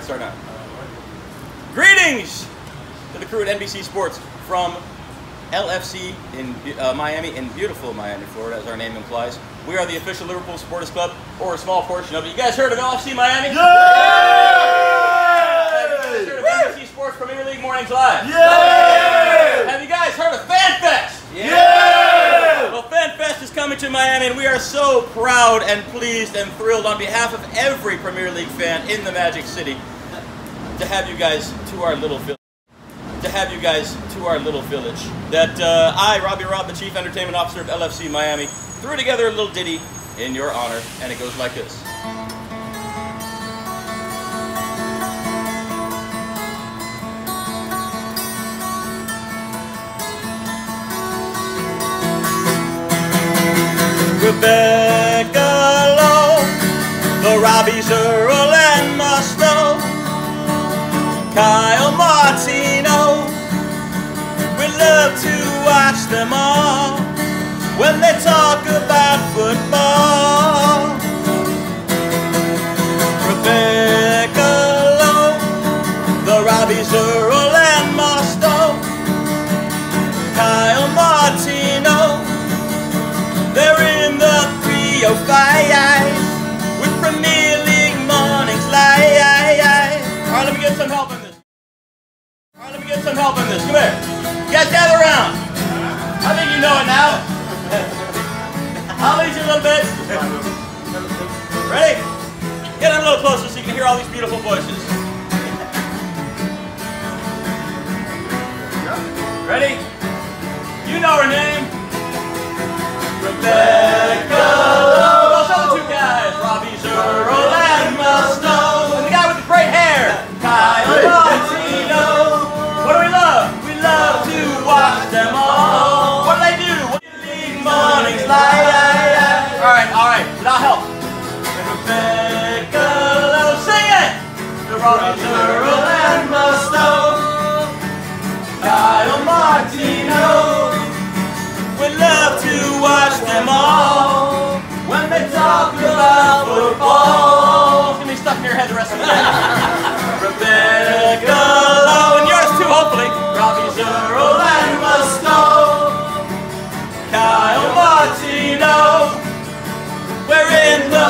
Start now. Greetings to the crew at NBC Sports from LFC in uh, Miami, in beautiful Miami, Florida, as our name implies. We are the official Liverpool Supporters Club, or a small portion of it. You guys heard of LFC Miami? Have you guys heard of NBC Sports Premier League Mornings Live? Yay! Have you guys heard of FanFest? Yay! Well, FanFest is coming to Miami, and we are so proud and pleased and thrilled on behalf of every Premier League fan in the Magic City to have you guys to our little village. To have you guys to our little village. That uh, I, Robby Robb, the Chief Entertainment Officer of LFC Miami, threw together a little ditty in your honor, and it goes like this. The Robbies Earle and Mustoe, Kyle Martino. We love to watch them all when they talk about football. Rebecca Lowe, the Robbies Earle get some help in this. Come here. Guys gather around. I think you know it now. I'll lead you a little bit. Ready? Get a little closer so you can hear all these beautiful voices. Ready? You know her name. Rebecca Without help. Rebecca Lowe, sing it! The Robbies Earle and Mustoe. Kyle Martino. We love to watch them all when they talk about football. It's going to be stuck in your head the rest of the day. Rebecca Lowe, and yours too, hopefully. Robbies Earle and Mustoe. Kyle Martino. and the